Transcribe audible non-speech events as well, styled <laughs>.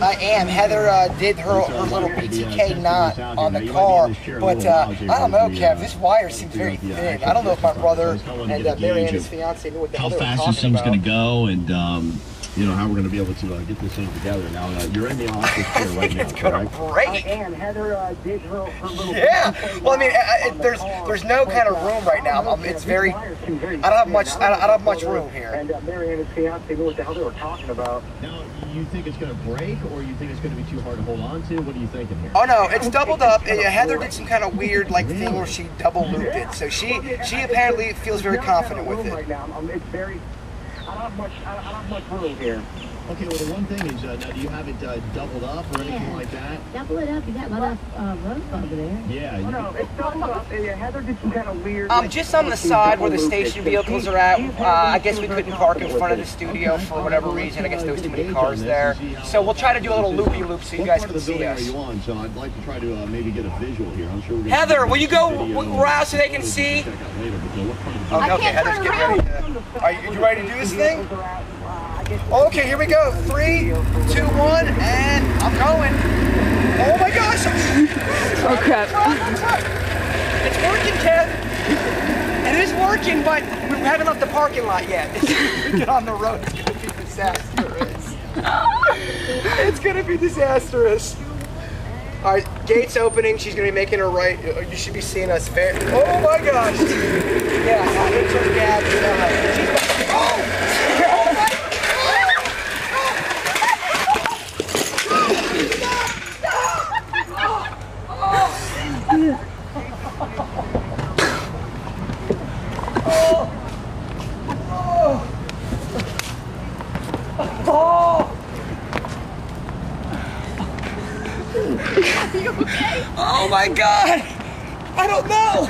I am. Heather uh, did her, her little BTK knot on the car, but uh, I don't know, Kev. This wire seems very thin. I don't know if my brother and uh, Marianne, his fiance, knew what the How hell they were fast talking this thing's going to go, and um, you know how we're going to be able to uh, get this thing together. Now uh, you're in the office here right <laughs> now, It's gonna correct? break. And Heather uh, did her, her little Yeah. Well, I mean, I, I, there's there's no kind of room right now. Um, it's very. I don't have much. I don't, I don't have much room here. And uh, Marianne his fiance knew what the hell they were talking about. Now you think it's going to break, or you think it's going to be too hard to hold on to? What are you thinking here? Oh no, it's doubled up. And, uh, Heather did some kind of weird like thing where she double looped it. So she she apparently feels very confident with it. Right it. now. Um, it's very. I don't have much. I don't much room here. Okay, well the one thing is, uh, now do you have it uh, doubled up or anything Yeah. like that? Double it up, you got enough uh, rope over there. Yeah. Oh, you- no, it's doubled up. And, yeah, Heather did some kind of weird. Um, like, just on the side where the double looped it. station vehicles are at, uh, I guess we couldn't park in front of the studio for whatever reason. I guess there was too many cars there. So we'll try to do a little loopy loop so you What guys part can of the see building us. are you on? So I'd like to try to uh, maybe get a visual here. I'm sure we're gonna Heather, will you go video around so they can see? check out later, but, uh, what part of the building- okay, Heather's getting ready. Are you, you ready to do this thing? Okay, here we go. Three, two, one, and I'm going. Oh my gosh! Oh crap. It's working, Kev. It is working, but we haven't left the parking lot yet. we get <laughs> on the road, it's gonna be disastrous. it's gonna be disastrous. All right, gates opening. She's gonna be making her right. Uh, You should be seeing us fair. Oh my gosh! Yeah, I hit her dad. uh, she's- Oh! Oh my! Oh my god! I don't know!